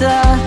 da